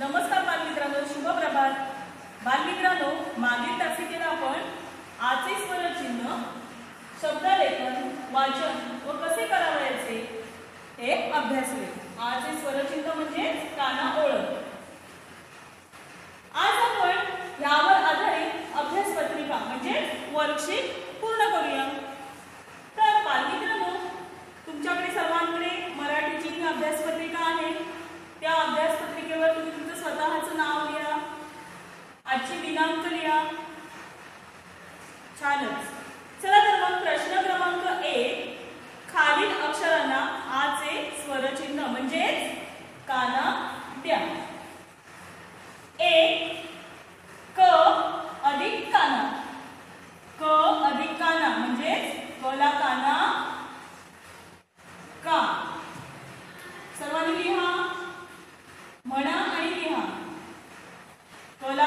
नमस्कार बालमित्रांनो शुभ प्रभात. बालमित्रांनो मागील तासिकेला आपण आचे स्वरचिन्ह शब्द छानच चला तर मग प्रश्न क्रमांक एक खालील अक्षरांना आचे स्वरचिन्ह म्हणजेच काना द्या. एक क अधिक काना. क अधिक काना म्हणजेच कला काना का? सर्वांनी लिहा. म्हणा आणि लिहा. कला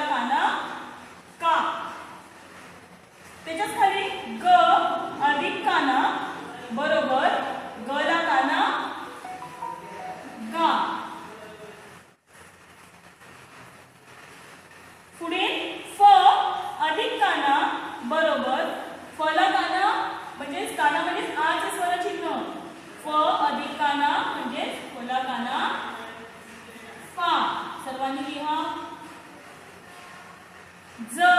ज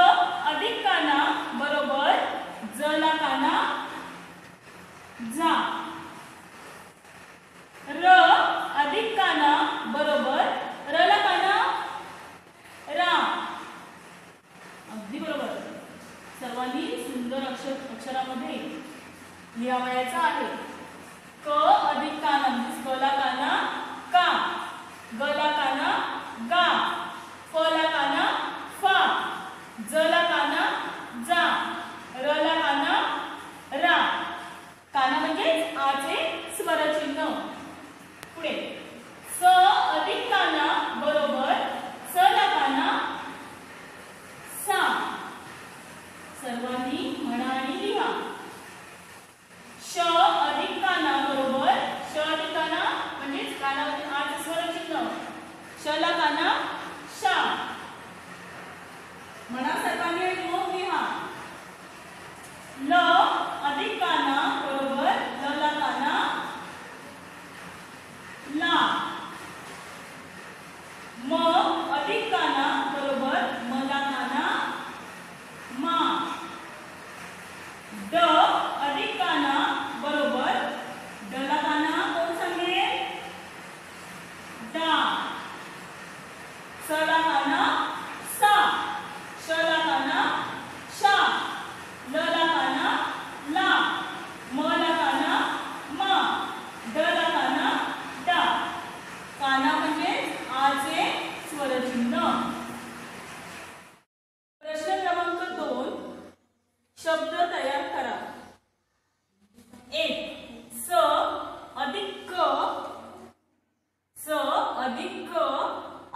अधिक क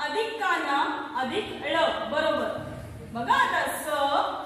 अधिक काना अधिक ळ बरोबर. बघा आता स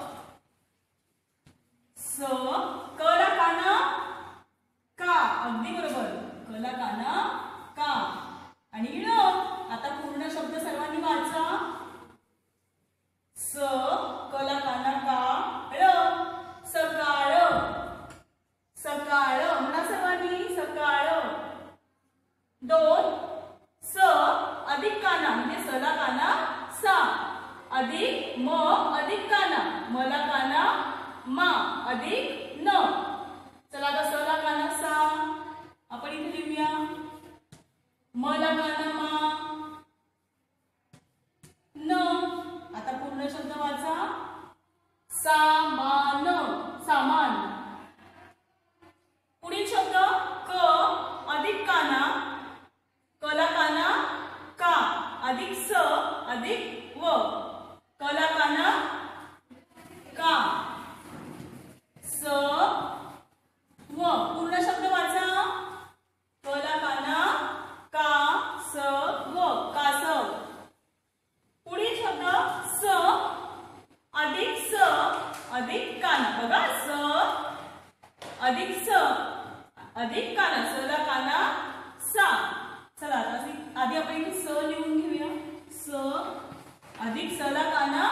अधिक काना सला काना सा. चला आता आधी आपण स लिहून घेऊया. स अधिक सला काना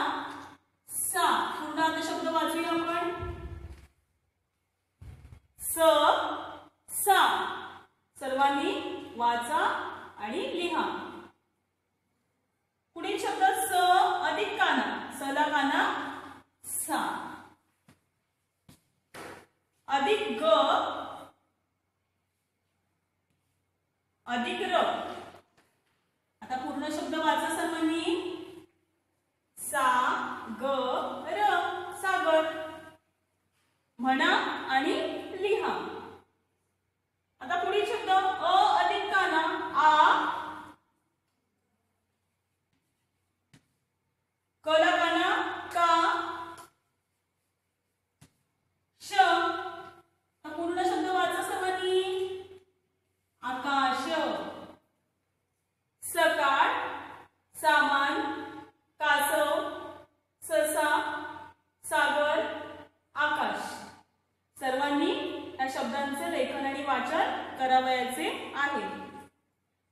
सर्वांनी या शब्दांचे लेखन आणि वाचन करावयाचे आहे.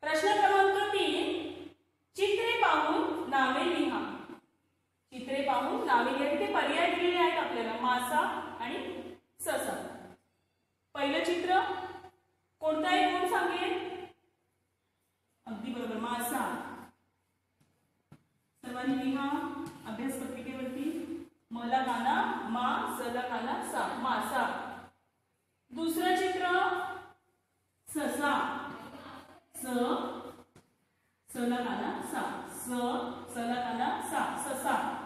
प्रश्न क्रमांक तीन चित्रे पाहून नावे लिहा. चित्रे पाहून नावे लिहा. तिथे पर्याय दिलेले आहेत आपल्याला मासा आणि ससा. पहिलं चित्र कोणताही आहे कोण सांगेल? अगदी बरोबर मासा. सर्वांनी लिहा अभ्यास पत्रिकेवरती. मला काना मा सला काना सा मासा. दुसरं चित्र ससा. स सलग आला सा. स सलग आला सा. ससा.